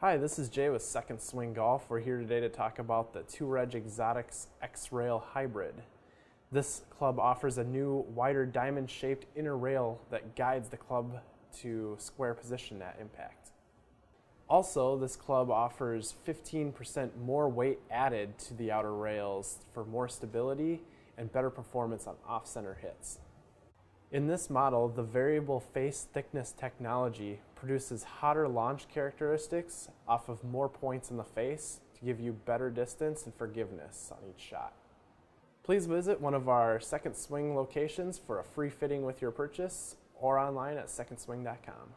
Hi, this is Jay with Second Swing Golf. We're here today to talk about the Tour Edge Exotics X-Rail Hybrid. This club offers a new, wider diamond-shaped inner rail that guides the club to square position at impact. Also, this club offers 15% more weight added to the outer rails for more stability and better performance on off-center hits. In this model, the variable face thickness technology produces hotter launch characteristics off of more points in the face to give you better distance and forgiveness on each shot. Please visit one of our Second Swing locations for a free fitting with your purchase or online at secondswing.com.